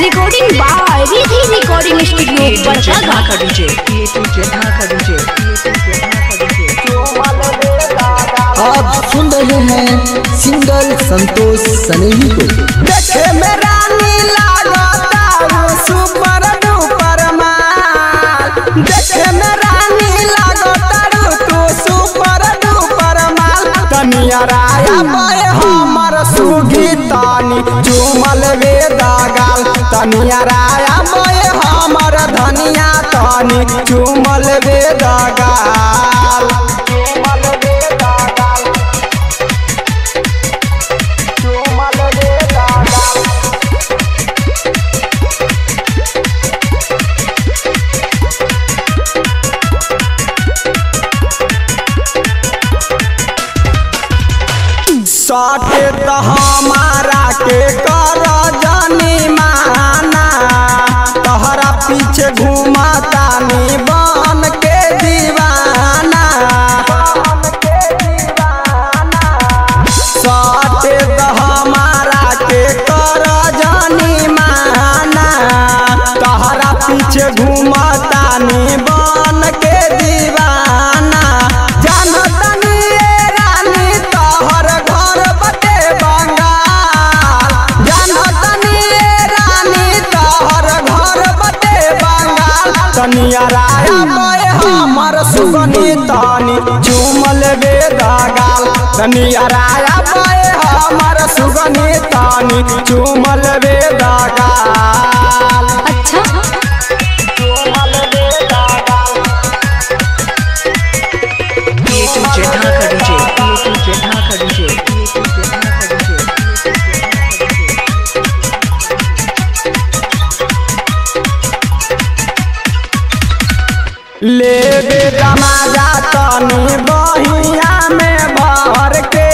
Recording by Ridhi recording studio ये Dhaka DJ ये DJ Dhaka DJ आप सुन रहे हैं सिंगर संतोष सनेही को। देखे में रानी लागता वो सुपर डुपर माल देखे में तनिया राया पे हमर धनिया तानी चुमल वेदा गाल चुमल वेदा गाल चुमल वेदा गाल सटे तो हमारा के कर तनिया राया। पे हमर सुगनी तानी चुमल वेदा गाल तनिया राया। हमर सुगनी तानी चूमल गाल ले बेटा माजा बहिया में भर के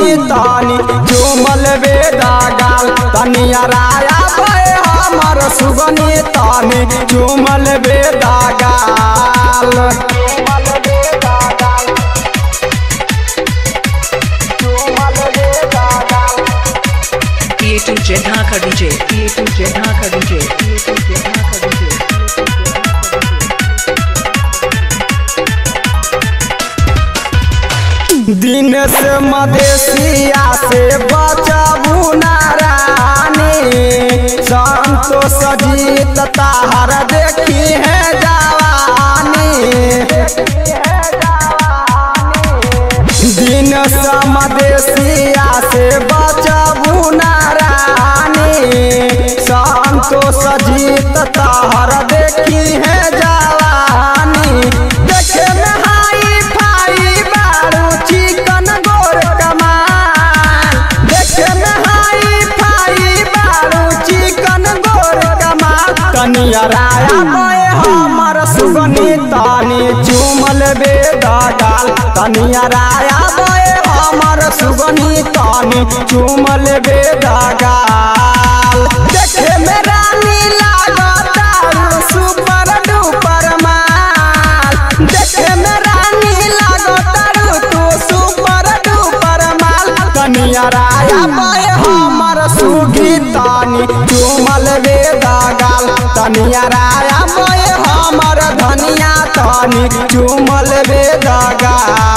सुगनी तानी चुमल वेदा गाल तनिया राया पे हमर सुगनी तानी चुमल वेदा गाल चुमल वेदा गाल चुमल वेदा गाल ये डीजे ढाका डीजे ये दिन से मदेशिया से बचबू नारानी संतोष जीत ताहर देखी है जवानी। दिन से मदेशिया से बचबू नारानी संतोष जीत कमाल तनिया राया पे हमर सुगनी तानी चुमल तानी चुमल बेदा देखे में रानी लागता सुपर डुपर माल। देखे में रानी लागता सुपर डुपर माल। कनिया राया पे हमर सुगी तानी चुमल रे दागाल तनिया राया मोए हमर धनिया तानी चुमल रे गाल। अच्छा